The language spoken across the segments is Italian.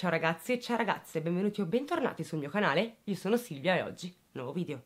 Ciao ragazzi e ciao ragazze, benvenuti o bentornati sul mio canale, io sono Silvia e oggi, nuovo video.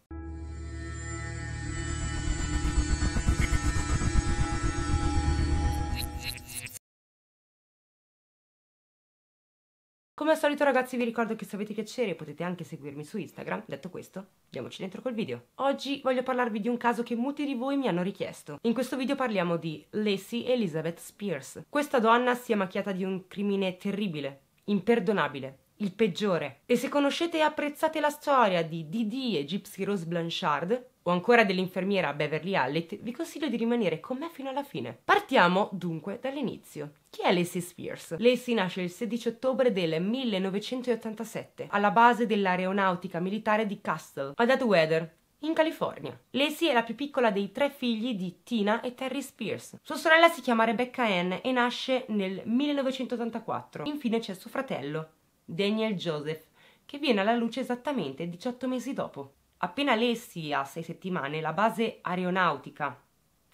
Come al solito ragazzi vi ricordo che se avete piacere potete anche seguirmi su Instagram. Detto questo, andiamoci dentro col video. Oggi voglio parlarvi di un caso che molti di voi mi hanno richiesto. In questo video parliamo di Lacey Elizabeth Spears. Questa donna si è macchiata di un crimine terribile, imperdonabile, il peggiore. E se conoscete e apprezzate la storia di Didi e Gypsy Rose Blanchard, o ancora dell'infermiera Beverly Hallett, vi consiglio di rimanere con me fino alla fine. Partiamo dunque dall'inizio. Chi è Lacey Spears? Lacey nasce il 16 ottobre del 1987 alla base dell'aeronautica militare di Castle, ad Adweather, in California. Lacey è la più piccola dei tre figli di Tina e Terry Spears. Sua sorella si chiama Rebecca Ann e nasce nel 1984. Infine c'è suo fratello, Daniel Joseph, che viene alla luce esattamente 18 mesi dopo. Appena Lessi ha sei settimane, la base aeronautica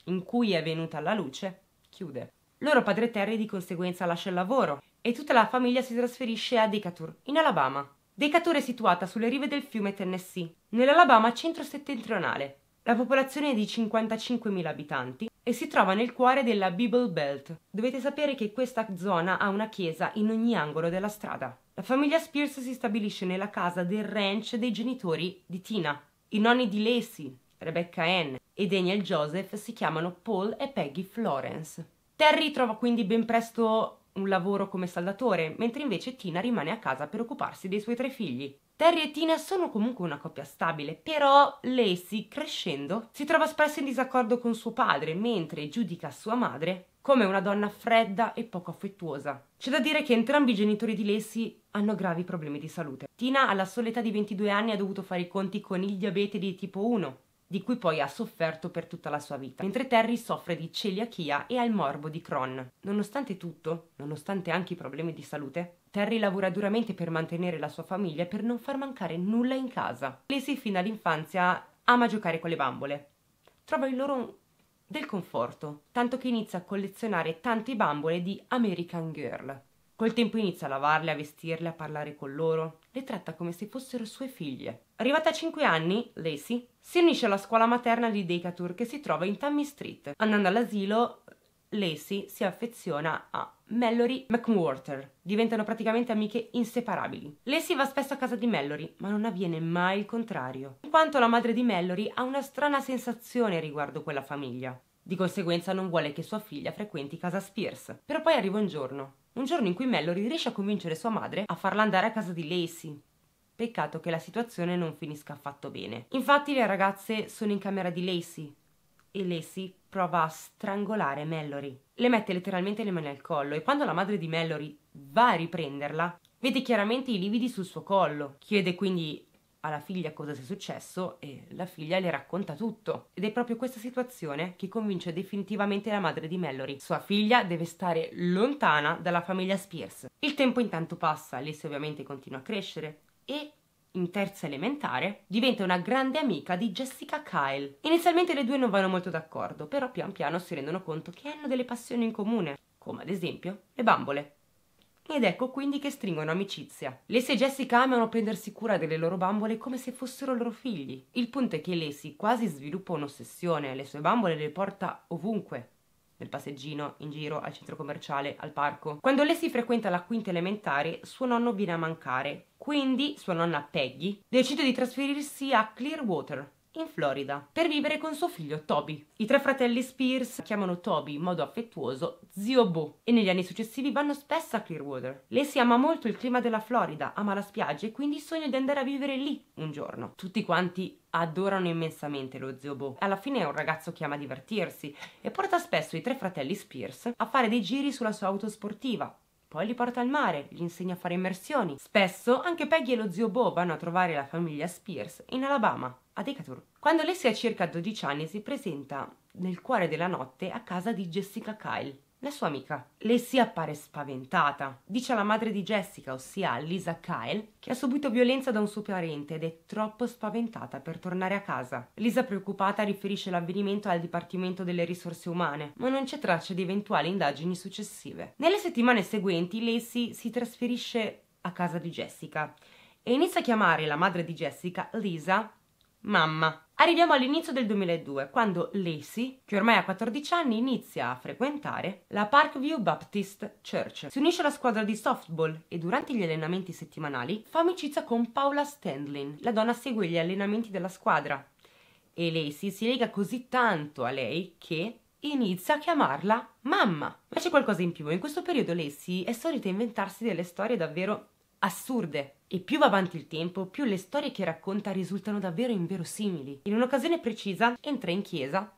in cui è venuta alla luce chiude. Loro padre Terry di conseguenza lascia il lavoro e tutta la famiglia si trasferisce a Decatur, in Alabama. Decatur è situata sulle rive del fiume Tennessee, nell'Alabama centro-settentrionale. La popolazione è di 55.000 abitanti e si trova nel cuore della Bible Belt. Dovete sapere che questa zona ha una chiesa in ogni angolo della strada. La famiglia Spears si stabilisce nella casa del ranch dei genitori di Tina. I nonni di Lacey, Rebecca Ann e Daniel Joseph si chiamano Paul e Peggy Florence. Terry trova quindi ben presto un lavoro come saldatore, mentre invece Tina rimane a casa per occuparsi dei suoi tre figli. Terry e Tina sono comunque una coppia stabile, però Lacey, crescendo, si trova spesso in disaccordo con suo padre, mentre giudica sua madre come una donna fredda e poco affettuosa. C'è da dire che entrambi i genitori di Lacey hanno gravi problemi di salute. Tina alla sola età di 22 anni ha dovuto fare i conti con il diabete di tipo 1, di cui poi ha sofferto per tutta la sua vita, mentre Terry soffre di celiachia e ha il morbo di Crohn. Nonostante tutto, nonostante anche i problemi di salute, Terry lavora duramente per mantenere la sua famiglia e per non far mancare nulla in casa. Lacey fin dall'infanzia ama giocare con le bambole. Trova il loro del conforto, tanto che inizia a collezionare tante bambole di American Girl. Col tempo inizia a lavarle, a vestirle, a parlare con loro, le tratta come se fossero sue figlie. Arrivata a 5 anni, Lacey si unisce alla scuola materna di Decatur che si trova in Tammy Street. Andando all'asilo, Lacey si affeziona a Mallory McWhorter. Diventano praticamente amiche inseparabili. Lacey va spesso a casa di Mallory, ma non avviene mai il contrario, in quanto la madre di Mallory ha una strana sensazione riguardo quella famiglia. Di conseguenza non vuole che sua figlia frequenti casa Spears. Però poi arriva un giorno, un giorno in cui Mallory riesce a convincere sua madre a farla andare a casa di Lacey. Peccato che la situazione non finisca affatto bene. Infatti le ragazze sono in camera di Lacey, e Lacey prova a strangolare Mallory. Le mette letteralmente le mani al collo e quando la madre di Mallory va a riprenderla, vede chiaramente i lividi sul suo collo. Chiede quindi alla figlia cosa sia successo e la figlia le racconta tutto. Ed è proprio questa situazione che convince definitivamente la madre di Mallory. Sua figlia deve stare lontana dalla famiglia Spears. Il tempo intanto passa, Lacey ovviamente continua a crescere e in terza elementare, diventa una grande amica di Jessica Kyle. Inizialmente le due non vanno molto d'accordo, però pian piano si rendono conto che hanno delle passioni in comune, come ad esempio le bambole. Ed ecco quindi che stringono amicizia. Lacey e Jessica amano prendersi cura delle loro bambole come se fossero loro figli. Il punto è che Lacey quasi sviluppa un'ossessione, le sue bambole le porta ovunque, nel passeggino, in giro, al centro commerciale, al parco. Quando lei si frequenta la quinta elementare, suo nonno viene a mancare. Quindi sua nonna Peggy decide di trasferirsi a Clearwater, in Florida per vivere con suo figlio Toby. I tre fratelli Spears chiamano Toby in modo affettuoso zio Bo e negli anni successivi vanno spesso a Clearwater. Lei si ama molto il clima della Florida, ama la spiaggia e quindi sogna di andare a vivere lì un giorno. Tutti quanti adorano immensamente lo zio Bo. Alla fine è un ragazzo che ama divertirsi e porta spesso i tre fratelli Spears a fare dei giri sulla sua auto sportiva poi li porta al mare, gli insegna a fare immersioni. Spesso anche Peggy e lo zio Bo vanno a trovare la famiglia Spears in Alabama, a Decatur. Quando lei si ha circa 12 anni si presenta nel cuore della notte a casa di Jessica Kyle, la sua amica. Lei si appare spaventata. Dice alla madre di Jessica, ossia Lisa Kyle, che ha subito violenza da un suo parente ed è troppo spaventata per tornare a casa. Lisa, preoccupata, riferisce l'avvenimento al Dipartimento delle Risorse Umane, ma non c'è traccia di eventuali indagini successive. Nelle settimane seguenti, Lacey si trasferisce a casa di Jessica e inizia a chiamare la madre di Jessica, Lisa, mamma. Arriviamo all'inizio del 2002, quando Lacey, che ormai ha 14 anni, inizia a frequentare la Parkview Baptist Church. Si unisce alla squadra di softball e durante gli allenamenti settimanali fa amicizia con Paula Standlin. La donna segue gli allenamenti della squadra e Lacey si lega così tanto a lei che inizia a chiamarla mamma. Ma c'è qualcosa in più. In questo periodo Lacey è solita inventarsi delle storie davvero assurde. E più va avanti il tempo, più le storie che racconta risultano davvero inverosimili. In un'occasione precisa entra in chiesa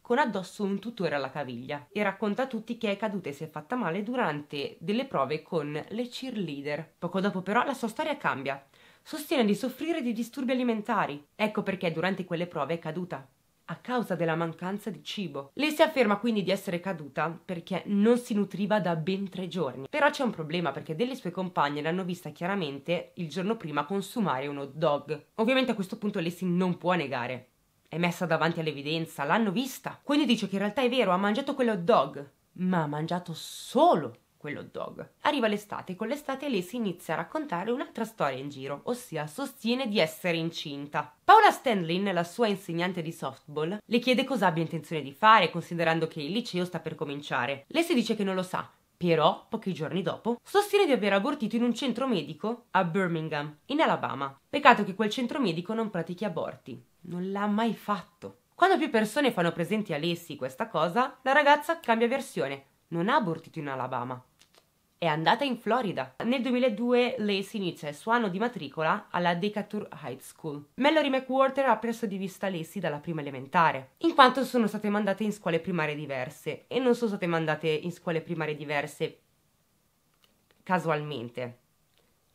con addosso un tutore alla caviglia e racconta a tutti che è caduta e si è fatta male durante delle prove con le cheerleader. Poco dopo però la sua storia cambia. Sostiene di soffrire di disturbi alimentari. Ecco perché durante quelle prove è caduta a causa della mancanza di cibo. Lei si afferma quindi di essere caduta perché non si nutriva da ben tre giorni. Però c'è un problema perché delle sue compagne l'hanno vista chiaramente il giorno prima consumare un hot dog. Ovviamente a questo punto Lacey non può negare. È messa davanti all'evidenza, l'hanno vista. Quindi dice che in realtà è vero, ha mangiato quell'hot dog, ma ha mangiato solo quello dog. Arriva l'estate e con l'estate lei si inizia a raccontare un'altra storia in giro, ossia sostiene di essere incinta. Paola Stanlin, la sua insegnante di softball, le chiede cosa abbia intenzione di fare, considerando che il liceo sta per cominciare. Lei si dice che non lo sa, però, pochi giorni dopo, sostiene di aver abortito in un centro medico a Birmingham, in Alabama. Peccato che quel centro medico non pratichi aborti. Non l'ha mai fatto. Quando più persone fanno presenti a Lessi questa cosa, la ragazza cambia versione. Non ha abortito in Alabama, è andata in Florida. Nel 2002 lei si inizia il suo anno di matricola alla Decatur High School. Mallory McWhorter ha preso di vista Lacey dalla prima elementare, in quanto sono state mandate in scuole primarie diverse e non sono state mandate in scuole primarie diverse casualmente.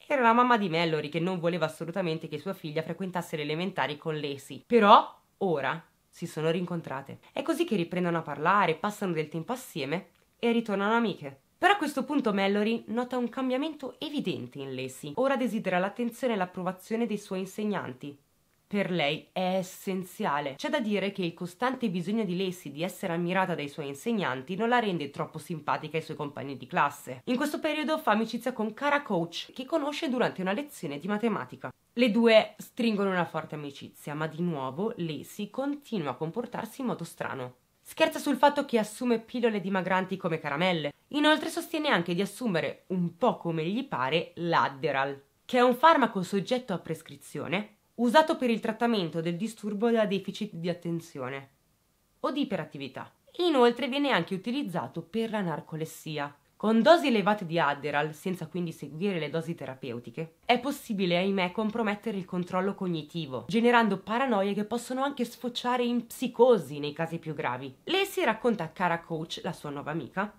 Era la mamma di Mallory che non voleva assolutamente che sua figlia frequentasse le elementari con Lacey, però ora si sono rincontrate. È così che riprendono a parlare, passano del tempo assieme e ritornano amiche. Però a questo punto Mallory nota un cambiamento evidente in Lacey. Ora desidera l'attenzione e l'approvazione dei suoi insegnanti. Per lei è essenziale. C'è da dire che il costante bisogno di Lacey di essere ammirata dai suoi insegnanti non la rende troppo simpatica ai suoi compagni di classe. In questo periodo fa amicizia con Cara Coach, che conosce durante una lezione di matematica. Le due stringono una forte amicizia, ma di nuovo Lacey continua a comportarsi in modo strano. Scherza sul fatto che assume pillole dimagranti come caramelle. Inoltre sostiene anche di assumere, un po' come gli pare, l'Adderal, che è un farmaco soggetto a prescrizione usato per il trattamento del disturbo da deficit di attenzione o di iperattività. Inoltre viene anche utilizzato per la narcolessia, con dosi elevate di Adderall, senza quindi seguire le dosi terapeutiche, è possibile, ahimè, compromettere il controllo cognitivo, generando paranoie che possono anche sfociare in psicosi nei casi più gravi. Si racconta a Cara Coach, la sua nuova amica,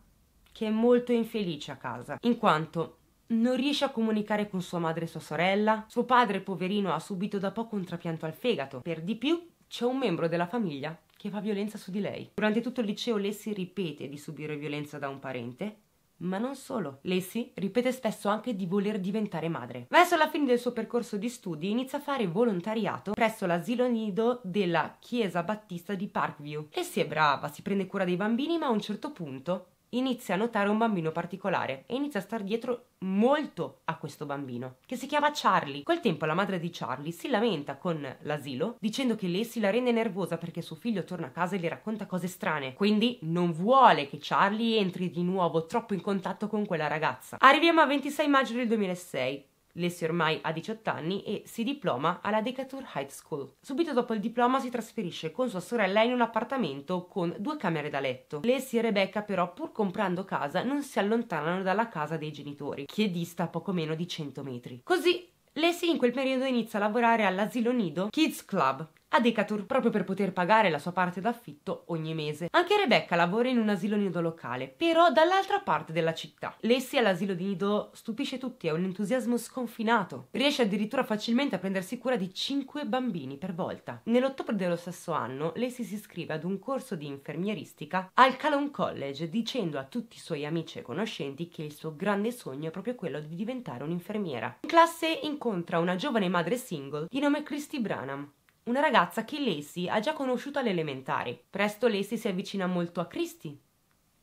che è molto infelice a casa, in quanto non riesce a comunicare con sua madre e sua sorella, suo padre poverino ha subito da poco un trapianto al fegato, per di più c'è un membro della famiglia che fa violenza su di lei. Durante tutto il liceo lei si ripete di subire violenza da un parente ma non solo. Lacey ripete spesso anche di voler diventare madre. Verso la fine del suo percorso di studi inizia a fare volontariato presso l'asilo nido della Chiesa Battista di Parkview. Lacey è brava, si prende cura dei bambini, ma a un certo punto inizia a notare un bambino particolare e inizia a star dietro molto a questo bambino, che si chiama Charlie. Col tempo la madre di Charlie si lamenta con l'asilo dicendo che lei si la rende nervosa perché suo figlio torna a casa e le racconta cose strane, quindi non vuole che Charlie entri di nuovo troppo in contatto con quella ragazza. Arriviamo a 26 maggio del 2006. Leslie ormai ha 18 anni e si diploma alla Decatur High School. Subito dopo il diploma si trasferisce con sua sorella in un appartamento con due camere da letto. Leslie e Rebecca però pur comprando casa non si allontanano dalla casa dei genitori, che dista poco meno di 100 metri. Così Leslie in quel periodo inizia a lavorare all'asilo nido Kids Club a Decatur proprio per poter pagare la sua parte d'affitto ogni mese. Anche Rebecca lavora in un asilo nido locale, però dall'altra parte della città. Leslie all'asilo di nido stupisce tutti, ha un entusiasmo sconfinato. Riesce addirittura facilmente a prendersi cura di 5 bambini per volta. Nell'ottobre dello stesso anno, Leslie si iscrive ad un corso di infermieristica al Calhoun College dicendo a tutti i suoi amici e conoscenti che il suo grande sogno è proprio quello di diventare un'infermiera. In classe incontra una giovane madre single di nome Christy Branham una ragazza che Lacey ha già conosciuto alle elementari. Presto Lacey si avvicina molto a Christy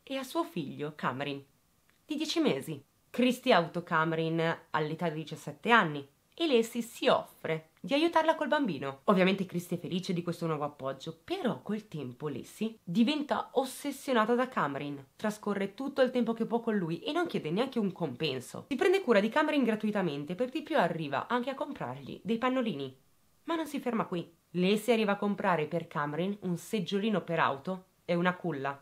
e a suo figlio, Cameron, di 10 mesi. Christy ha avuto Cameron all'età di 17 anni e Lacey si offre di aiutarla col bambino. Ovviamente Christy è felice di questo nuovo appoggio, però col tempo Lacey diventa ossessionata da Cameron. Trascorre tutto il tempo che può con lui e non chiede neanche un compenso. Si prende cura di Cameron gratuitamente, per di più arriva anche a comprargli dei pannolini. Ma non si ferma qui. Lacey arriva a comprare per Cameron un seggiolino per auto e una culla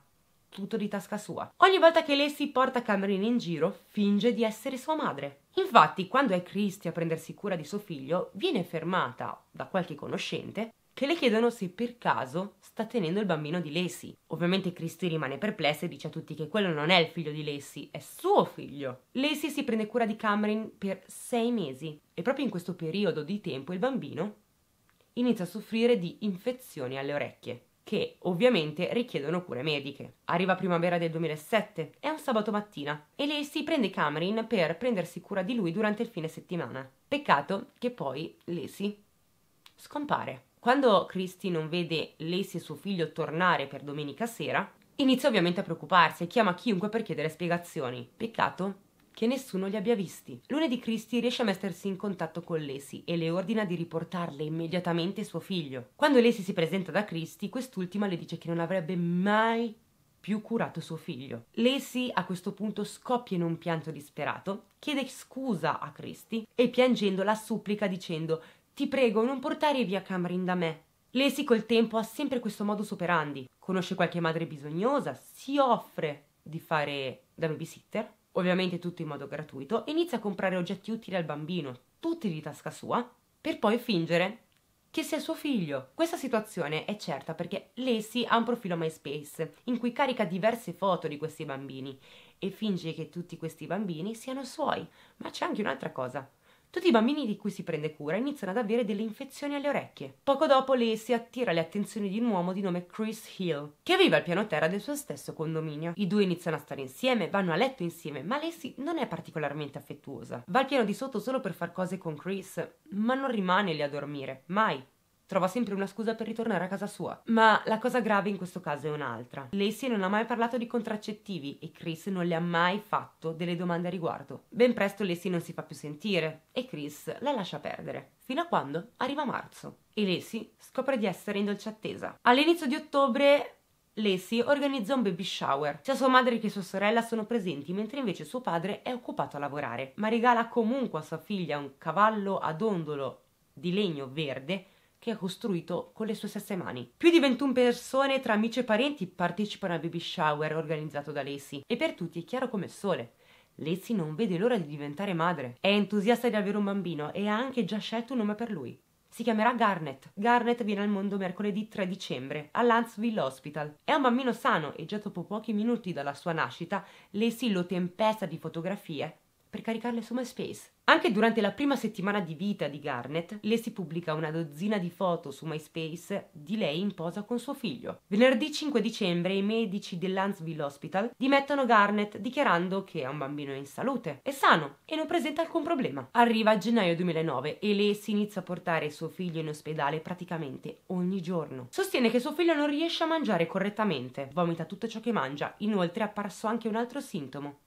tutto di tasca sua. Ogni volta che Lacey porta Cameron in giro, finge di essere sua madre. Infatti, quando è Christy a prendersi cura di suo figlio, viene fermata da qualche conoscente che le chiedono se per caso sta tenendo il bambino di Lacey. Ovviamente Christy rimane perplessa e dice a tutti che quello non è il figlio di Lacey, è suo figlio. Lacey si prende cura di Cameron per sei mesi e proprio in questo periodo di tempo il bambino inizia a soffrire di infezioni alle orecchie che ovviamente richiedono cure mediche. Arriva primavera del 2007, è un sabato mattina e si prende Cameron per prendersi cura di lui durante il fine settimana. Peccato che poi Lacey scompare. Quando Christy non vede Lacey e suo figlio tornare per domenica sera, inizia ovviamente a preoccuparsi e chiama chiunque per chiedere spiegazioni. Peccato che nessuno li abbia visti. Lunedì Christie riesce a mettersi in contatto con Lacey e le ordina di riportarle immediatamente suo figlio. Quando Lacey si presenta da Christie, quest'ultima le dice che non avrebbe mai più curato suo figlio. Lacey a questo punto scoppia in un pianto disperato, chiede scusa a Christie e piangendo la supplica dicendo ti prego non portare via Cameron da me. Lacey col tempo ha sempre questo modus operandi, conosce qualche madre bisognosa, si offre di fare da babysitter ovviamente tutto in modo gratuito, inizia a comprare oggetti utili al bambino, tutti di tasca sua, per poi fingere che sia suo figlio. Questa situazione è certa perché Lacey ha un profilo MySpace in cui carica diverse foto di questi bambini e finge che tutti questi bambini siano suoi. Ma c'è anche un'altra cosa. Tutti i bambini di cui si prende cura iniziano ad avere delle infezioni alle orecchie. Poco dopo lei si attira le attenzioni di un uomo di nome Chris Hill, che vive al piano terra del suo stesso condominio. I due iniziano a stare insieme, vanno a letto insieme, ma Lacey non è particolarmente affettuosa. Va al piano di sotto solo per far cose con Chris, ma non rimane lì a dormire, mai. Trova sempre una scusa per ritornare a casa sua. Ma la cosa grave in questo caso è un'altra. Lacey non ha mai parlato di contraccettivi e Chris non le ha mai fatto delle domande a riguardo. Ben presto Lacey non si fa più sentire e Chris la lascia perdere. Fino a quando arriva marzo e Lacey scopre di essere in dolce attesa. All'inizio di ottobre Lacey organizza un baby shower. Sia sua madre che sua sorella sono presenti, mentre invece suo padre è occupato a lavorare. Ma regala comunque a sua figlia un cavallo ad ondolo di legno verde che ha costruito con le sue stesse mani. Più di 21 persone tra amici e parenti partecipano al baby shower organizzato da Lacey e per tutti è chiaro come il sole. Lacey non vede l'ora di diventare madre. È entusiasta di avere un bambino e ha anche già scelto un nome per lui. Si chiamerà Garnet. Garnet viene al mondo mercoledì 3 dicembre all'Huntsville Hospital. È un bambino sano e già dopo pochi minuti dalla sua nascita Lacey lo tempesta di fotografie per caricarle su MySpace. Anche durante la prima settimana di vita di Garnet, si pubblica una dozzina di foto su MySpace di lei in posa con suo figlio. Venerdì 5 dicembre i medici dell'Huntsville Hospital dimettono Garnet dichiarando che è un bambino in salute, è sano e non presenta alcun problema. Arriva gennaio 2009 e lei si inizia a portare suo figlio in ospedale praticamente ogni giorno. Sostiene che suo figlio non riesce a mangiare correttamente, vomita tutto ciò che mangia, inoltre è apparso anche un altro sintomo,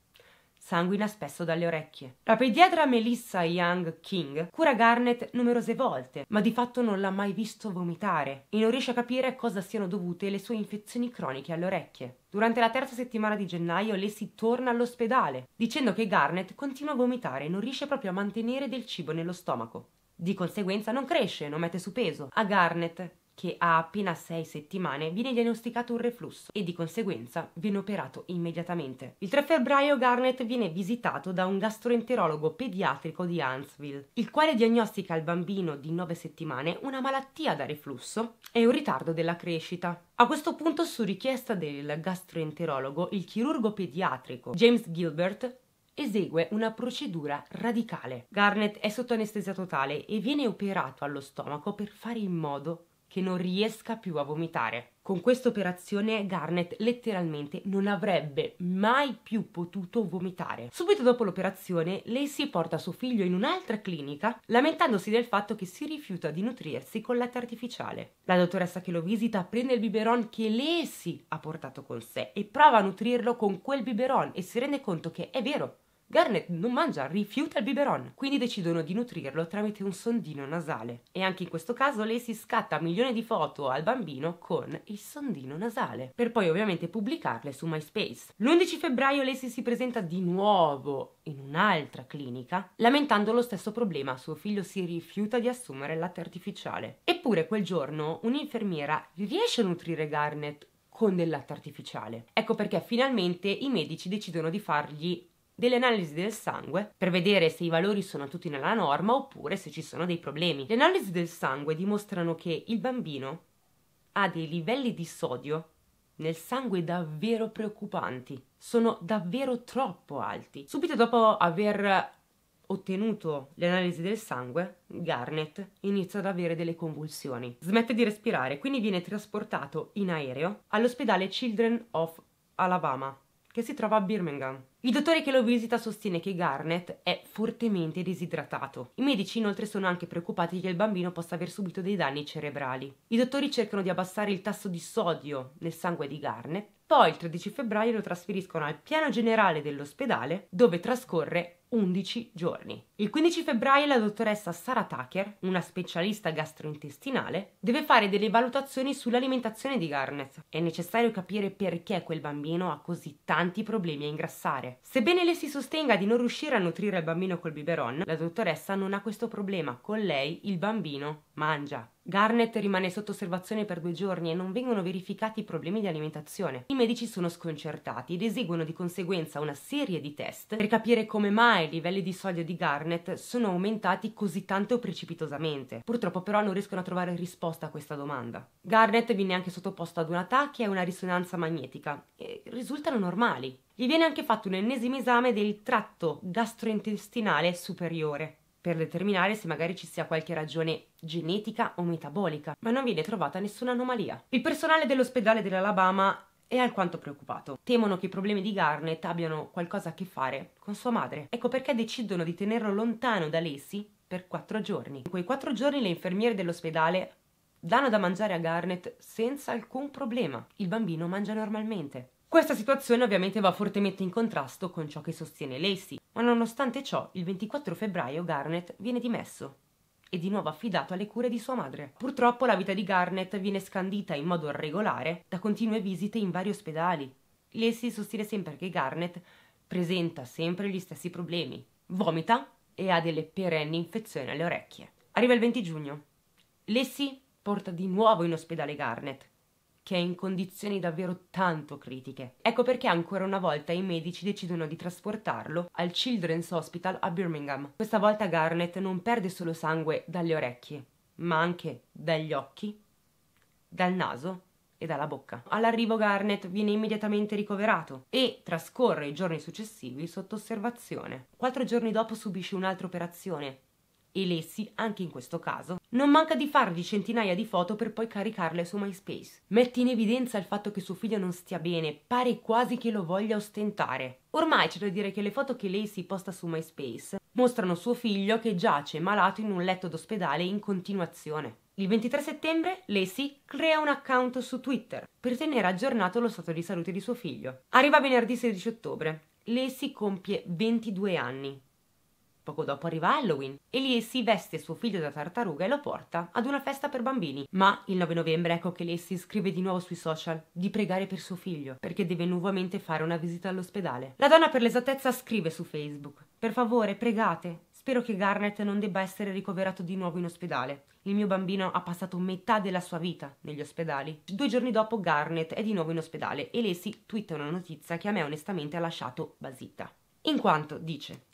sanguina spesso dalle orecchie. La pediatra Melissa Young King cura Garnet numerose volte, ma di fatto non l'ha mai visto vomitare e non riesce a capire a cosa siano dovute le sue infezioni croniche alle orecchie. Durante la terza settimana di gennaio Lacey torna all'ospedale, dicendo che Garnet continua a vomitare e non riesce proprio a mantenere del cibo nello stomaco. Di conseguenza non cresce, non mette su peso. A Garnet che ha appena sei settimane, viene diagnosticato un reflusso e di conseguenza viene operato immediatamente. Il 3 febbraio Garnet viene visitato da un gastroenterologo pediatrico di Huntsville, il quale diagnostica al bambino di 9 settimane una malattia da reflusso e un ritardo della crescita. A questo punto, su richiesta del gastroenterologo, il chirurgo pediatrico James Gilbert esegue una procedura radicale. Garnet è sotto anestesia totale e viene operato allo stomaco per fare in modo che non riesca più a vomitare. Con questa operazione Garnet letteralmente non avrebbe mai più potuto vomitare. Subito dopo l'operazione si porta suo figlio in un'altra clinica lamentandosi del fatto che si rifiuta di nutrirsi con latte artificiale. La dottoressa che lo visita prende il biberon che Lacey ha portato con sé e prova a nutrirlo con quel biberon e si rende conto che è vero, Garnet non mangia, rifiuta il biberon, quindi decidono di nutrirlo tramite un sondino nasale. E anche in questo caso lei si scatta milioni di foto al bambino con il sondino nasale, per poi ovviamente pubblicarle su MySpace. L'11 febbraio lei si presenta di nuovo in un'altra clinica, lamentando lo stesso problema, suo figlio si rifiuta di assumere il latte artificiale. Eppure quel giorno un'infermiera riesce a nutrire Garnet con del latte artificiale. Ecco perché finalmente i medici decidono di fargli delle analisi del sangue per vedere se i valori sono tutti nella norma oppure se ci sono dei problemi. Le analisi del sangue dimostrano che il bambino ha dei livelli di sodio nel sangue davvero preoccupanti, sono davvero troppo alti. Subito dopo aver ottenuto le analisi del sangue, Garnet inizia ad avere delle convulsioni. Smette di respirare, quindi viene trasportato in aereo all'ospedale Children of Alabama, che si trova a Birmingham. Il dottore che lo visita sostiene che Garnet è fortemente disidratato. I medici inoltre sono anche preoccupati che il bambino possa aver subito dei danni cerebrali. I dottori cercano di abbassare il tasso di sodio nel sangue di Garnet, poi il 13 febbraio lo trasferiscono al piano generale dell'ospedale dove trascorre 11 giorni. Il 15 febbraio la dottoressa Sarah Tucker, una specialista gastrointestinale, deve fare delle valutazioni sull'alimentazione di Garnet. È necessario capire perché quel bambino ha così tanti problemi a ingrassare. Sebbene lei si sostenga di non riuscire a nutrire il bambino col biberon, la dottoressa non ha questo problema. Con lei il bambino mangia. Garnet rimane sotto osservazione per due giorni e non vengono verificati problemi di alimentazione. I medici sono sconcertati ed eseguono di conseguenza una serie di test per capire come mai i livelli di sodio di Garnet sono aumentati così tanto precipitosamente. Purtroppo però non riescono a trovare risposta a questa domanda. Garnet viene anche sottoposto ad un attacco e a una risonanza magnetica e risultano normali. Gli viene anche fatto un ennesimo esame del tratto gastrointestinale superiore per determinare se magari ci sia qualche ragione genetica o metabolica, ma non viene trovata nessuna anomalia. Il personale dell'ospedale dell'Alabama è alquanto preoccupato. Temono che i problemi di Garnet abbiano qualcosa a che fare con sua madre. Ecco perché decidono di tenerlo lontano da Lacey per quattro giorni. In quei quattro giorni le infermiere dell'ospedale danno da mangiare a Garnet senza alcun problema. Il bambino mangia normalmente. Questa situazione ovviamente va fortemente in contrasto con ciò che sostiene Lacey, ma nonostante ciò, il 24 febbraio Garnet viene dimesso e di nuovo affidato alle cure di sua madre. Purtroppo la vita di Garnet viene scandita in modo regolare da continue visite in vari ospedali. Lacey sostiene sempre che Garnet presenta sempre gli stessi problemi, vomita e ha delle perenni infezioni alle orecchie. Arriva il 20 giugno. Lacey porta di nuovo in ospedale Garnet che è in condizioni davvero tanto critiche. Ecco perché ancora una volta i medici decidono di trasportarlo al Children's Hospital a Birmingham. Questa volta Garnet non perde solo sangue dalle orecchie, ma anche dagli occhi, dal naso e dalla bocca. All'arrivo Garnet viene immediatamente ricoverato e trascorre i giorni successivi sotto osservazione. Quattro giorni dopo subisce un'altra operazione e Lessi, anche in questo caso, non manca di fargli centinaia di foto per poi caricarle su MySpace. Mette in evidenza il fatto che suo figlio non stia bene, pare quasi che lo voglia ostentare. Ormai c'è da dire che le foto che Lacey posta su MySpace mostrano suo figlio che giace malato in un letto d'ospedale in continuazione. Il 23 settembre Lacey crea un account su Twitter per tenere aggiornato lo stato di salute di suo figlio. Arriva venerdì 16 ottobre. Lacey compie 22 anni. Poco dopo arriva Halloween e lì si veste suo figlio da tartaruga e lo porta ad una festa per bambini. Ma il 9 novembre ecco che Lacey scrive di nuovo sui social di pregare per suo figlio perché deve nuovamente fare una visita all'ospedale. La donna per l'esattezza scrive su Facebook: Per favore, pregate. Spero che Garnet non debba essere ricoverato di nuovo in ospedale. Il mio bambino ha passato metà della sua vita negli ospedali. Due giorni dopo Garnet è di nuovo in ospedale e Lacey twitta una notizia che a me onestamente ha lasciato basita. In quanto dice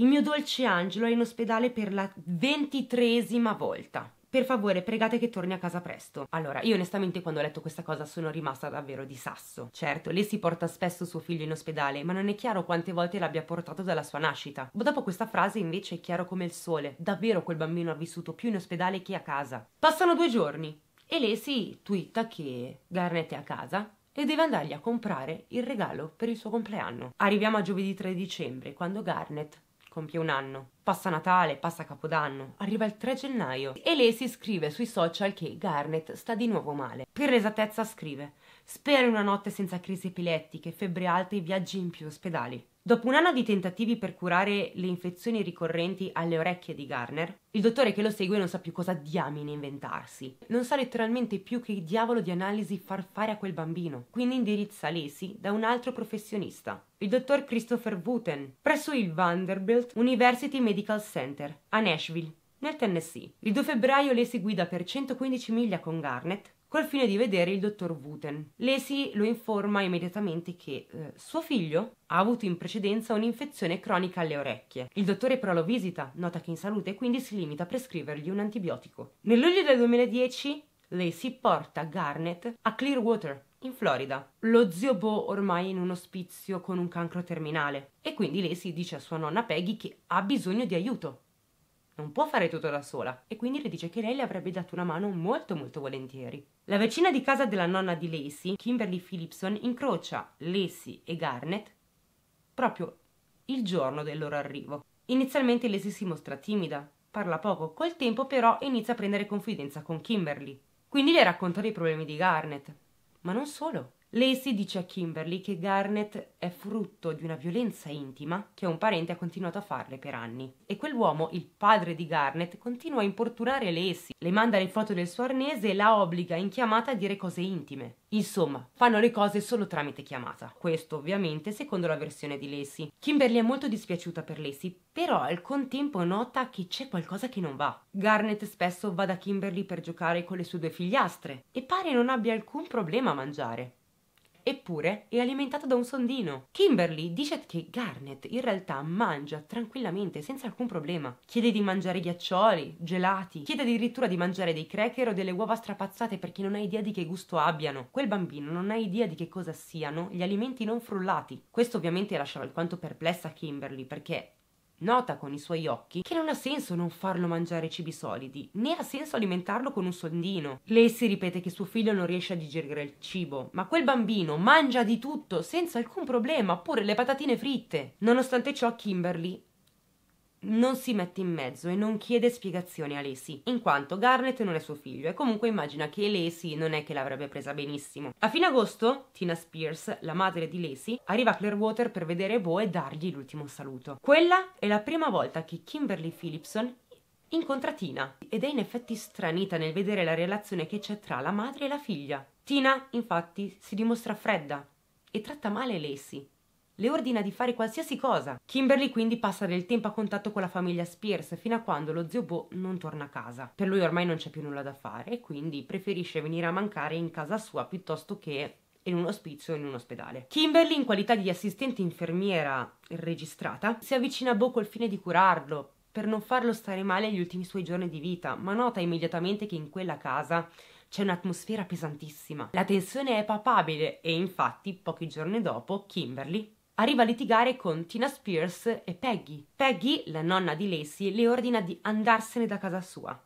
il mio dolce angelo è in ospedale per la ventitresima volta. Per favore, pregate che torni a casa presto. Allora, io onestamente quando ho letto questa cosa sono rimasta davvero di sasso. Certo, lei si porta spesso suo figlio in ospedale, ma non è chiaro quante volte l'abbia portato dalla sua nascita. Dopo questa frase invece è chiaro come il sole. Davvero quel bambino ha vissuto più in ospedale che a casa. Passano due giorni e lei si twitta che Garnet è a casa e deve andargli a comprare il regalo per il suo compleanno. Arriviamo a giovedì 3 dicembre, quando Garnet compie un anno. Passa Natale, passa Capodanno, arriva il 3 gennaio e lei si scrive sui social che Garnet sta di nuovo male. Per l'esattezza scrive: Spero una notte senza crisi epilettiche, febbre alta e viaggi in più ospedali. Dopo un anno di tentativi per curare le infezioni ricorrenti alle orecchie di Garner, il dottore che lo segue non sa più cosa diamine inventarsi. Non sa letteralmente più che diavolo di analisi far fare a quel bambino, quindi indirizza Lacey da un altro professionista, il dottor Christopher Wooten, presso il Vanderbilt University Medical Center a Nashville, nel Tennessee. Il 2 febbraio Lacey guida per 115 miglia con Garnett col fine di vedere il dottor Wooten. Lacey lo informa immediatamente che eh, suo figlio ha avuto in precedenza un'infezione cronica alle orecchie. Il dottore però lo visita, nota che è in salute e quindi si limita a prescrivergli un antibiotico. Nel luglio del 2010 Lacey porta Garnet a Clearwater, in Florida. Lo zio Bo ormai è in un ospizio con un cancro terminale e quindi Lacey dice a sua nonna Peggy che ha bisogno di aiuto non può fare tutto da sola e quindi le dice che lei le avrebbe dato una mano molto molto volentieri. La vicina di casa della nonna di Lacey, Kimberly Philipson, incrocia Lacey e Garnet proprio il giorno del loro arrivo. Inizialmente Lacey si mostra timida, parla poco, col tempo però inizia a prendere confidenza con Kimberly. Quindi le racconta dei problemi di Garnet. Ma non solo. Lacey dice a Kimberly che Garnet è frutto di una violenza intima che un parente ha continuato a farle per anni. E quell'uomo, il padre di Garnet, continua a importunare Lacey, le manda le foto del suo arnese e la obbliga in chiamata a dire cose intime. Insomma, fanno le cose solo tramite chiamata. Questo, ovviamente, secondo la versione di Lacey. Kimberly è molto dispiaciuta per Lacey, però al contempo nota che c'è qualcosa che non va. Garnet spesso va da Kimberly per giocare con le sue due figliastre e pare non abbia alcun problema a mangiare. Eppure è alimentato da un sondino. Kimberly dice che Garnet in realtà mangia tranquillamente, senza alcun problema. Chiede di mangiare ghiaccioli, gelati, chiede addirittura di mangiare dei cracker o delle uova strapazzate perché non ha idea di che gusto abbiano. Quel bambino non ha idea di che cosa siano gli alimenti non frullati. Questo ovviamente lascia alquanto perplessa Kimberly perché Nota con i suoi occhi che non ha senso non farlo mangiare cibi solidi, né ha senso alimentarlo con un sondino. Lei si ripete che suo figlio non riesce a digerire il cibo, ma quel bambino mangia di tutto senza alcun problema, pure le patatine fritte. Nonostante ciò, Kimberly non si mette in mezzo e non chiede spiegazioni a Lacey, in quanto Garnet non è suo figlio e comunque immagina che Lacey non è che l'avrebbe presa benissimo. A fine agosto, Tina Spears, la madre di Lacey, arriva a Clearwater per vedere Bo e dargli l'ultimo saluto. Quella è la prima volta che Kimberly Philipson incontra Tina ed è in effetti stranita nel vedere la relazione che c'è tra la madre e la figlia. Tina, infatti, si dimostra fredda e tratta male Lacey le ordina di fare qualsiasi cosa. Kimberly quindi passa del tempo a contatto con la famiglia Spears fino a quando lo zio Bo non torna a casa. Per lui ormai non c'è più nulla da fare e quindi preferisce venire a mancare in casa sua piuttosto che in un ospizio o in un ospedale. Kimberly, in qualità di assistente infermiera registrata, si avvicina a Bo col fine di curarlo, per non farlo stare male agli ultimi suoi giorni di vita, ma nota immediatamente che in quella casa c'è un'atmosfera pesantissima. La tensione è papabile e infatti, pochi giorni dopo, Kimberly arriva a litigare con Tina Spears e Peggy. Peggy, la nonna di Lacey, le ordina di andarsene da casa sua.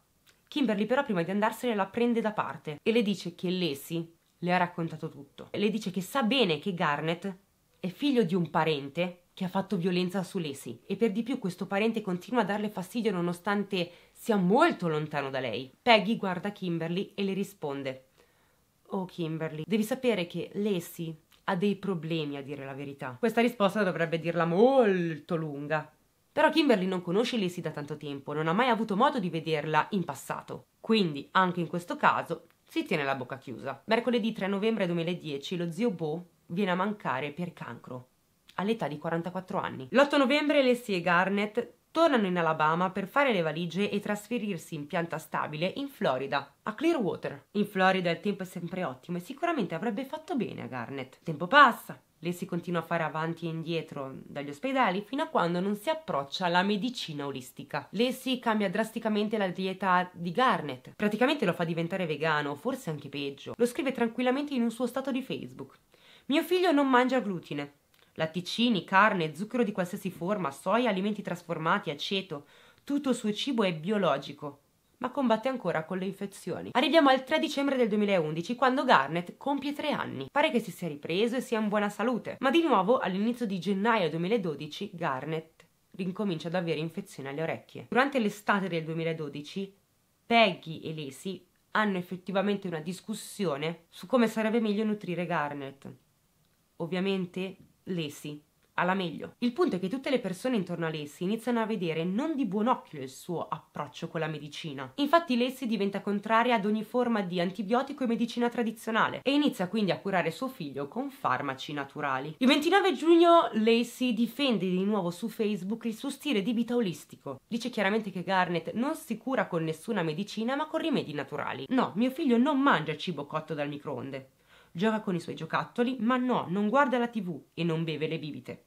Kimberly però prima di andarsene la prende da parte e le dice che Lacey le ha raccontato tutto. Le dice che sa bene che Garnet è figlio di un parente che ha fatto violenza su Lacey e per di più questo parente continua a darle fastidio nonostante sia molto lontano da lei. Peggy guarda Kimberly e le risponde Oh Kimberly, devi sapere che Lacey ha dei problemi a dire la verità. Questa risposta dovrebbe dirla molto lunga. Però Kimberly non conosce Lacey da tanto tempo, non ha mai avuto modo di vederla in passato. Quindi, anche in questo caso, si tiene la bocca chiusa. Mercoledì 3 novembre 2010 lo zio Bo viene a mancare per cancro, all'età di 44 anni. L'8 novembre Lacey e Garnett tornano in Alabama per fare le valigie e trasferirsi in pianta stabile in Florida, a Clearwater. In Florida il tempo è sempre ottimo e sicuramente avrebbe fatto bene a Garnet. Il tempo passa, lei si continua a fare avanti e indietro dagli ospedali fino a quando non si approccia alla medicina olistica. Si cambia drasticamente la dieta di Garnet, praticamente lo fa diventare vegano, forse anche peggio. Lo scrive tranquillamente in un suo stato di Facebook. Mio figlio non mangia glutine, latticini, carne, zucchero di qualsiasi forma, soia, alimenti trasformati, aceto, tutto il suo cibo è biologico, ma combatte ancora con le infezioni. Arriviamo al 3 dicembre del 2011, quando Garnet compie tre anni. Pare che si sia ripreso e sia in buona salute, ma di nuovo all'inizio di gennaio 2012 Garnet rincomincia ad avere infezioni alle orecchie. Durante l'estate del 2012 Peggy e Lacey hanno effettivamente una discussione su come sarebbe meglio nutrire Garnet. Ovviamente Lacey alla meglio. Il punto è che tutte le persone intorno a Lacey iniziano a vedere non di buon occhio il suo approccio con la medicina. Infatti Lacey diventa contraria ad ogni forma di antibiotico e medicina tradizionale e inizia quindi a curare suo figlio con farmaci naturali. Il 29 giugno Lacey difende di nuovo su Facebook il suo stile di vita olistico. Dice chiaramente che Garnet non si cura con nessuna medicina ma con rimedi naturali. No, mio figlio non mangia cibo cotto dal microonde gioca con i suoi giocattoli, ma no, non guarda la tv e non beve le bibite.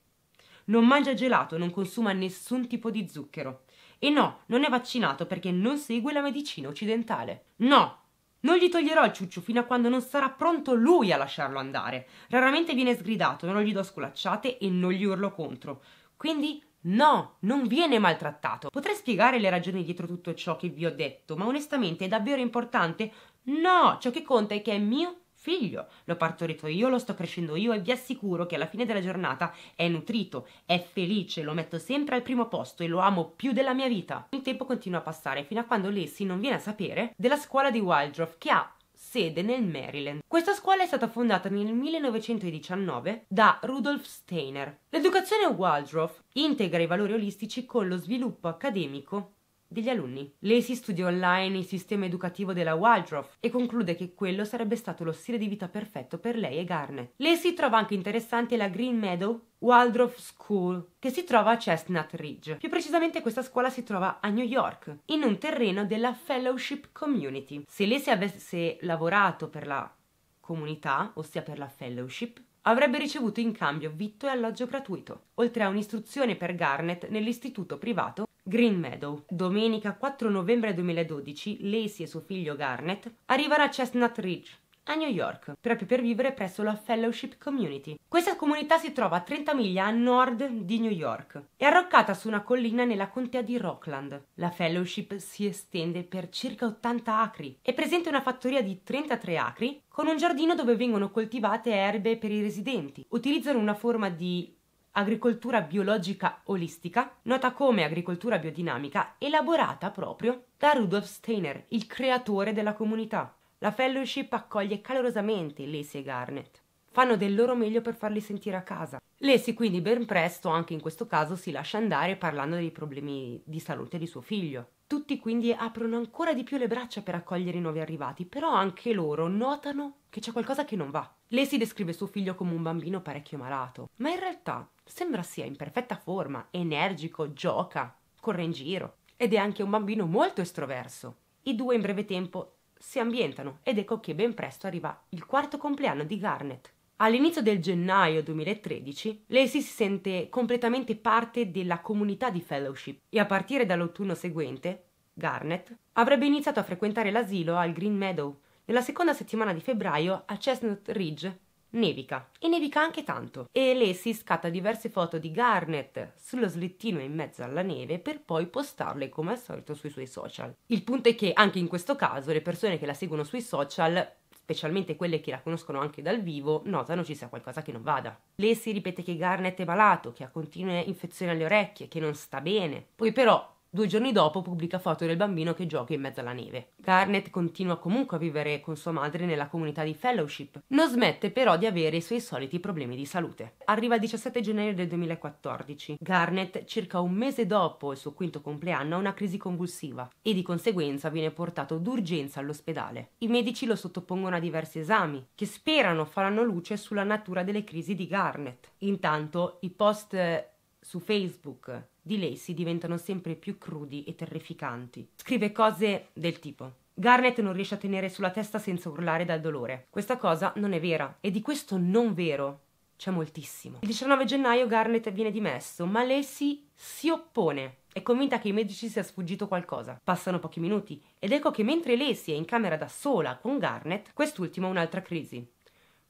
Non mangia gelato, non consuma nessun tipo di zucchero. E no, non è vaccinato perché non segue la medicina occidentale. No, non gli toglierò il ciuccio fino a quando non sarà pronto lui a lasciarlo andare. Raramente viene sgridato, non gli do sculacciate e non gli urlo contro. Quindi no, non viene maltrattato. Potrei spiegare le ragioni dietro tutto ciò che vi ho detto, ma onestamente è davvero importante? No, ciò che conta è che è mio figlio, l'ho partorito io, lo sto crescendo io e vi assicuro che alla fine della giornata è nutrito, è felice, lo metto sempre al primo posto e lo amo più della mia vita. Il tempo continua a passare fino a quando Lacey non viene a sapere della scuola di Waldorf che ha sede nel Maryland. Questa scuola è stata fondata nel 1919 da Rudolf Steiner. L'educazione Waldorf integra i valori olistici con lo sviluppo accademico degli alunni. Lei si studia online il sistema educativo della Waldorf e conclude che quello sarebbe stato lo stile di vita perfetto per lei e Garnet. Si trova anche interessante la Green Meadow Waldorf School, che si trova a Chestnut Ridge. Più precisamente questa scuola si trova a New York, in un terreno della Fellowship Community. Se lei si avesse lavorato per la comunità, ossia per la Fellowship, avrebbe ricevuto in cambio vitto e alloggio gratuito, oltre a un'istruzione per Garnet nell'istituto privato Green Meadow. Domenica 4 novembre 2012, Lacey e suo figlio Garnet arrivano a Chestnut Ridge, a New York, proprio per vivere presso la Fellowship Community. Questa comunità si trova a 30 miglia a nord di New York. È arroccata su una collina nella contea di Rockland. La Fellowship si estende per circa 80 acri. È presente una fattoria di 33 acri con un giardino dove vengono coltivate erbe per i residenti. Utilizzano una forma di agricoltura biologica olistica, nota come agricoltura biodinamica, elaborata proprio da Rudolf Steiner, il creatore della comunità. La fellowship accoglie calorosamente Lacey e Garnet. Fanno del loro meglio per farli sentire a casa. Lacey quindi ben presto, anche in questo caso, si lascia andare parlando dei problemi di salute di suo figlio. Tutti quindi aprono ancora di più le braccia per accogliere i nuovi arrivati, però anche loro notano che c'è qualcosa che non va. Lacey descrive suo figlio come un bambino parecchio malato, ma in realtà sembra sia in perfetta forma, energico, gioca, corre in giro ed è anche un bambino molto estroverso. I due in breve tempo si ambientano ed ecco che ben presto arriva il quarto compleanno di Garnet. All'inizio del gennaio 2013, Lacey si sente completamente parte della comunità di fellowship e a partire dall'autunno seguente, Garnet avrebbe iniziato a frequentare l'asilo al Green Meadow. Nella seconda settimana di febbraio a Chestnut Ridge nevica e nevica anche tanto e Lacey scatta diverse foto di Garnet sullo slittino in mezzo alla neve per poi postarle come al solito sui suoi social. Il punto è che anche in questo caso le persone che la seguono sui social specialmente quelle che la conoscono anche dal vivo, notano ci sia qualcosa che non vada. Lacey ripete che Garnet è malato, che ha continue infezioni alle orecchie, che non sta bene. Poi però Due giorni dopo pubblica foto del bambino che gioca in mezzo alla neve. Garnet continua comunque a vivere con sua madre nella comunità di fellowship. Non smette però di avere i suoi soliti problemi di salute. Arriva il 17 gennaio del 2014. Garnet, circa un mese dopo il suo quinto compleanno, ha una crisi convulsiva e di conseguenza viene portato d'urgenza all'ospedale. I medici lo sottopongono a diversi esami che sperano faranno luce sulla natura delle crisi di Garnet. Intanto i post su Facebook di Lacey diventano sempre più crudi e terrificanti. Scrive cose del tipo Garnet non riesce a tenere sulla testa senza urlare dal dolore. Questa cosa non è vera e di questo non vero c'è moltissimo. Il 19 gennaio Garnet viene dimesso, ma Lacey si oppone. È convinta che ai medici sia sfuggito qualcosa. Passano pochi minuti ed ecco che mentre Lacey è in camera da sola con Garnet, quest'ultimo ha un'altra crisi.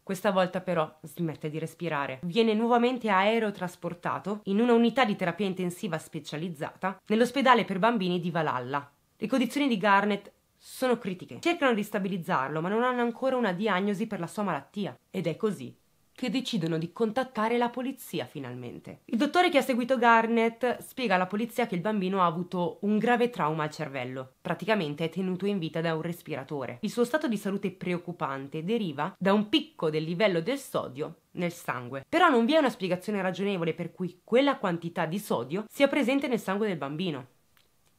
Questa volta però smette di respirare. Viene nuovamente aerotrasportato in una unità di terapia intensiva specializzata nell'ospedale per bambini di Valhalla. Le condizioni di Garnet sono critiche. Cercano di stabilizzarlo, ma non hanno ancora una diagnosi per la sua malattia. Ed è così che decidono di contattare la polizia finalmente. Il dottore che ha seguito Garnet spiega alla polizia che il bambino ha avuto un grave trauma al cervello. Praticamente è tenuto in vita da un respiratore. Il suo stato di salute preoccupante deriva da un picco del livello del sodio nel sangue. Però non vi è una spiegazione ragionevole per cui quella quantità di sodio sia presente nel sangue del bambino.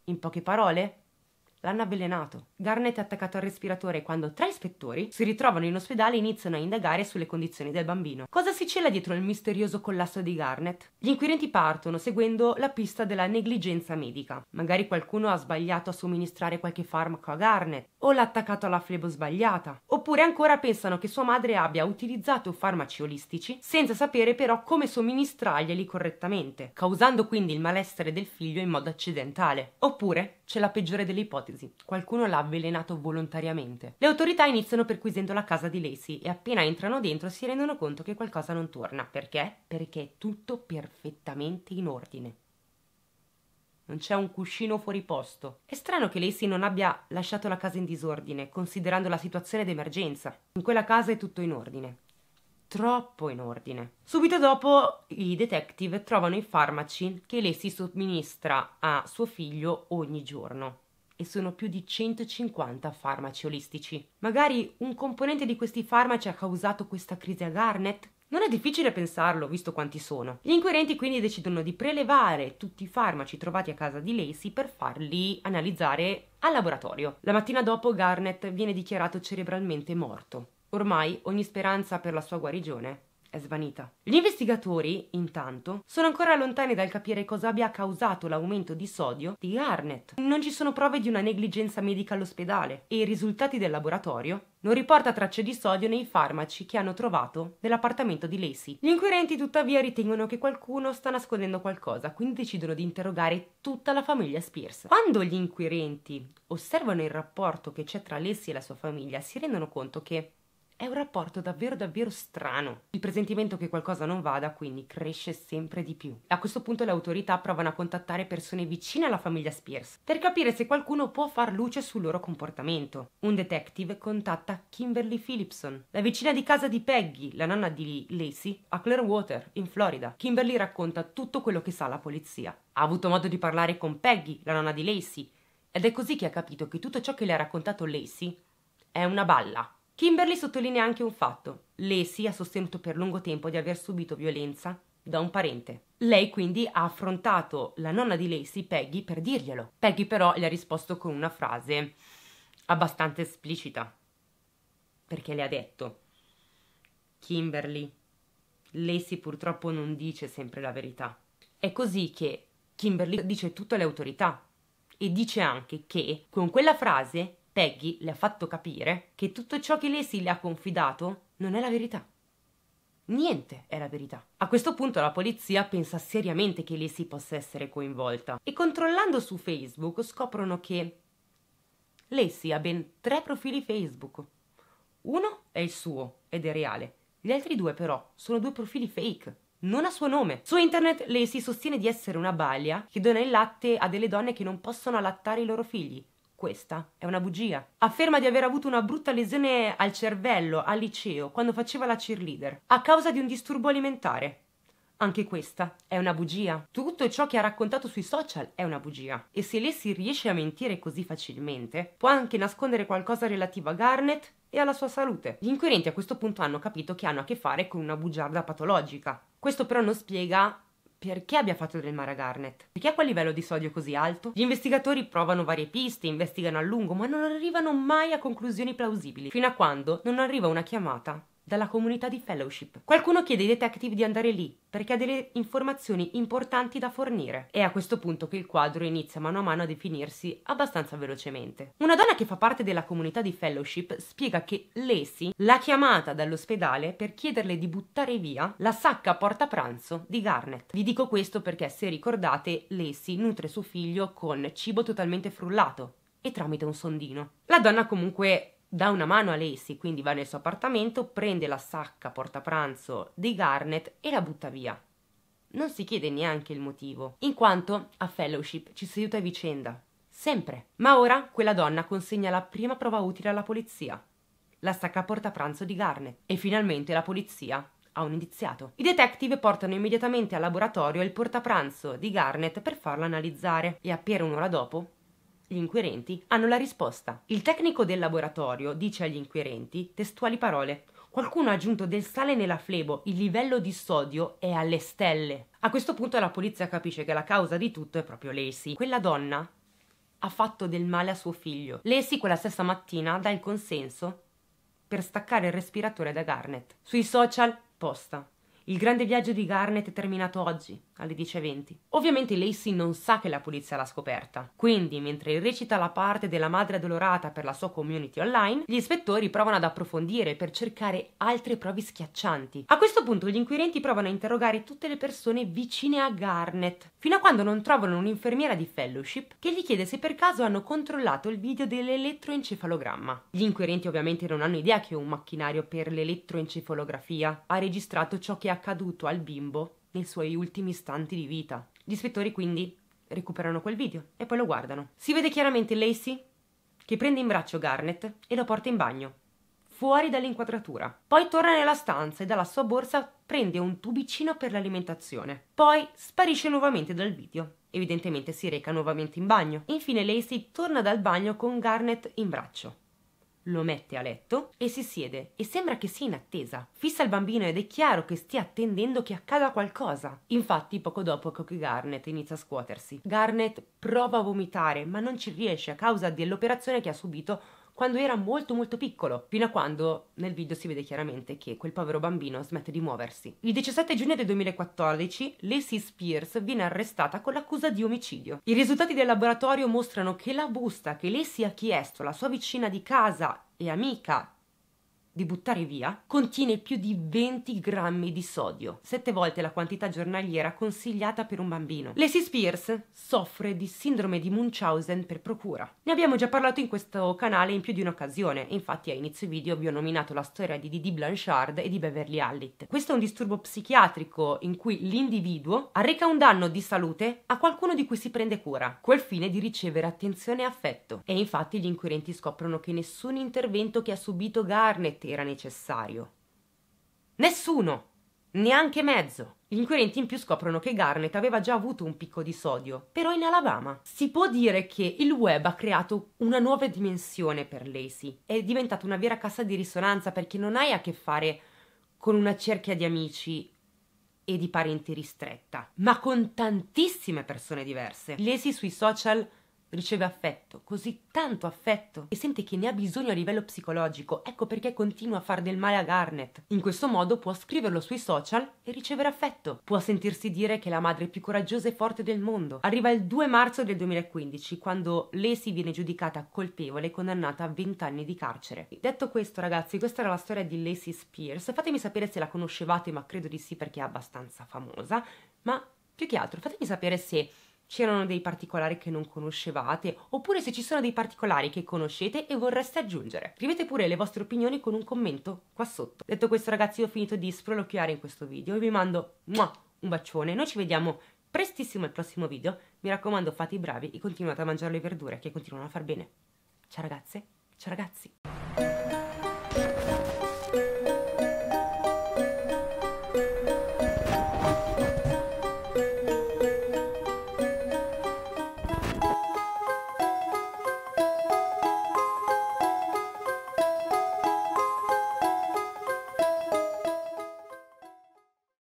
In poche parole, L'hanno avvelenato. Garnet è attaccato al respiratore quando tre ispettori si ritrovano in ospedale e iniziano a indagare sulle condizioni del bambino. Cosa si cela dietro il misterioso collasso di Garnet? Gli inquirenti partono seguendo la pista della negligenza medica. Magari qualcuno ha sbagliato a somministrare qualche farmaco a Garnet o l'ha attaccato alla flebo sbagliata. Oppure ancora pensano che sua madre abbia utilizzato farmaci olistici senza sapere però come somministrarglieli correttamente, causando quindi il malessere del figlio in modo accidentale. Oppure c'è la peggiore delle ipotesi. Qualcuno l'ha avvelenato volontariamente. Le autorità iniziano perquisendo la casa di Lacey e appena entrano dentro si rendono conto che qualcosa non torna. Perché? Perché è tutto perfettamente in ordine. Non c'è un cuscino fuori posto. È strano che Lacey non abbia lasciato la casa in disordine, considerando la situazione d'emergenza. In quella casa è tutto in ordine troppo in ordine. Subito dopo i detective trovano i farmaci che lei si somministra a suo figlio ogni giorno e sono più di 150 farmaci olistici. Magari un componente di questi farmaci ha causato questa crisi a Garnet? Non è difficile pensarlo, visto quanti sono. Gli inquirenti quindi decidono di prelevare tutti i farmaci trovati a casa di Lacey per farli analizzare al laboratorio. La mattina dopo Garnet viene dichiarato cerebralmente morto. Ormai ogni speranza per la sua guarigione è svanita. Gli investigatori, intanto, sono ancora lontani dal capire cosa abbia causato l'aumento di sodio di Garnet. Non ci sono prove di una negligenza medica all'ospedale e i risultati del laboratorio non riporta tracce di sodio nei farmaci che hanno trovato nell'appartamento di Lacey. Gli inquirenti tuttavia ritengono che qualcuno sta nascondendo qualcosa, quindi decidono di interrogare tutta la famiglia Spears. Quando gli inquirenti osservano il rapporto che c'è tra Lacey e la sua famiglia, si rendono conto che è un rapporto davvero davvero strano. Il presentimento che qualcosa non vada quindi cresce sempre di più. A questo punto le autorità provano a contattare persone vicine alla famiglia Spears per capire se qualcuno può far luce sul loro comportamento. Un detective contatta Kimberly Phillipson, la vicina di casa di Peggy, la nonna di Lacey, a Clearwater, in Florida. Kimberly racconta tutto quello che sa alla polizia. Ha avuto modo di parlare con Peggy, la nonna di Lacey, ed è così che ha capito che tutto ciò che le ha raccontato Lacey è una balla. Kimberly sottolinea anche un fatto. Lacey ha sostenuto per lungo tempo di aver subito violenza da un parente. Lei quindi ha affrontato la nonna di Lacey, Peggy, per dirglielo. Peggy però gli ha risposto con una frase abbastanza esplicita. Perché le ha detto Kimberly, Lacey purtroppo non dice sempre la verità. È così che Kimberly dice tutto alle autorità e dice anche che con quella frase Peggy le ha fatto capire che tutto ciò che Lacey le ha confidato non è la verità. Niente è la verità. A questo punto la polizia pensa seriamente che Lacey possa essere coinvolta e controllando su Facebook scoprono che Lacey ha ben tre profili Facebook. Uno è il suo ed è reale. Gli altri due però sono due profili fake. Non a suo nome. Su internet Lacey sostiene di essere una balia che dona il latte a delle donne che non possono allattare i loro figli. Questa è una bugia. Afferma di aver avuto una brutta lesione al cervello al liceo quando faceva la cheerleader a causa di un disturbo alimentare. Anche questa è una bugia. Tutto ciò che ha raccontato sui social è una bugia. E se lei si riesce a mentire così facilmente, può anche nascondere qualcosa relativo a Garnet e alla sua salute. Gli inquirenti a questo punto hanno capito che hanno a che fare con una bugiarda patologica. Questo però non spiega perché abbia fatto del mare a Garnet? Perché ha quel livello di sodio così alto? Gli investigatori provano varie piste, investigano a lungo, ma non arrivano mai a conclusioni plausibili, fino a quando non arriva una chiamata dalla comunità di fellowship. Qualcuno chiede ai detective di andare lì perché ha delle informazioni importanti da fornire. È a questo punto che il quadro inizia mano a mano a definirsi abbastanza velocemente. Una donna che fa parte della comunità di fellowship spiega che Lacey l'ha chiamata dall'ospedale per chiederle di buttare via la sacca porta pranzo di Garnet. Vi dico questo perché se ricordate Lacey nutre suo figlio con cibo totalmente frullato e tramite un sondino. La donna comunque dà una mano a Lacey, quindi va nel suo appartamento, prende la sacca portapranzo di Garnet e la butta via. Non si chiede neanche il motivo, in quanto a Fellowship ci si aiuta a vicenda. Sempre. Ma ora quella donna consegna la prima prova utile alla polizia. La sacca portapranzo di Garnet. E finalmente la polizia a un indiziato. I detective portano immediatamente al laboratorio il portapranzo di Garnet per farlo analizzare e appena un'ora dopo gli inquirenti hanno la risposta. Il tecnico del laboratorio dice agli inquirenti testuali parole. Qualcuno ha aggiunto del sale nella flebo, il livello di sodio è alle stelle. A questo punto la polizia capisce che la causa di tutto è proprio Lacey. Quella donna ha fatto del male a suo figlio. Lacey quella stessa mattina dà il consenso per staccare il respiratore da Garnet. Sui social posta. Il grande viaggio di Garnet è terminato oggi, alle 10.20. Ovviamente Lacey non sa che la polizia l'ha scoperta, quindi mentre recita la parte della madre addolorata per la sua community online, gli ispettori provano ad approfondire per cercare altre prove schiaccianti. A questo punto gli inquirenti provano a interrogare tutte le persone vicine a Garnet, fino a quando non trovano un'infermiera di fellowship che gli chiede se per caso hanno controllato il video dell'elettroencefalogramma. Gli inquirenti ovviamente non hanno idea che un macchinario per l'elettroencefalografia ha registrato ciò che ha accaduto al bimbo nei suoi ultimi istanti di vita. Gli ispettori quindi recuperano quel video e poi lo guardano. Si vede chiaramente Lacey che prende in braccio Garnet e lo porta in bagno, fuori dall'inquadratura. Poi torna nella stanza e dalla sua borsa prende un tubicino per l'alimentazione. Poi sparisce nuovamente dal video. Evidentemente si reca nuovamente in bagno. Infine Lacey torna dal bagno con Garnet in braccio lo mette a letto e si siede e sembra che sia in attesa. Fissa il bambino ed è chiaro che stia attendendo che accada qualcosa. Infatti, poco dopo Cookie Garnet inizia a scuotersi. Garnet prova a vomitare, ma non ci riesce a causa dell'operazione che ha subito quando era molto molto piccolo, fino a quando nel video si vede chiaramente che quel povero bambino smette di muoversi. Il 17 giugno del 2014 Lacey Spears viene arrestata con l'accusa di omicidio. I risultati del laboratorio mostrano che la busta che Lacey ha chiesto alla sua vicina di casa e amica di buttare via, contiene più di 20 grammi di sodio, sette volte la quantità giornaliera consigliata per un bambino. Lacey Spears soffre di sindrome di Munchausen per procura. Ne abbiamo già parlato in questo canale in più di un'occasione, infatti a inizio video vi ho nominato la storia di Didi Blanchard e di Beverly Allitt. Questo è un disturbo psichiatrico in cui l'individuo arreca un danno di salute a qualcuno di cui si prende cura, col fine di ricevere attenzione e affetto. E infatti gli inquirenti scoprono che nessun intervento che ha subito Era necessario. Nessuno! Neanche mezzo! Gli inquirenti in più scoprono che Garnet aveva già avuto un picco di sodio, però in Alabama. Si può dire che il web ha creato una nuova dimensione per Lacey. È diventata una vera cassa di risonanza perché non hai a che fare con una cerchia di amici e di parenti ristretta, ma con tantissime persone diverse. Lacey sui social riceve affetto, così tanto affetto, e sente che ne ha bisogno a livello psicologico, ecco perché continua a far del male a Garnet. In questo modo può scriverlo sui social e ricevere affetto. Può sentirsi dire che è la madre più coraggiosa e forte del mondo. Arriva il 2 marzo del 2015, quando Lacey viene giudicata colpevole e condannata a 20 anni di carcere. Detto questo, ragazzi, questa era la storia di Lacey Spears. Fatemi sapere se la conoscevate, ma credo di sì perché è abbastanza famosa. Ma più che altro, fatemi sapere se c'erano dei particolari che non conoscevate, oppure se ci sono dei particolari che conoscete e vorreste aggiungere. Scrivete pure le vostre opinioni con un commento qua sotto. Detto questo ragazzi ho finito di sproloquiare in questo video e vi mando un bacione. Noi ci vediamo prestissimo al prossimo video. Mi raccomando fate i bravi e continuate a mangiare le verdure che continuano a far bene. Ciao ragazze, ciao ragazzi.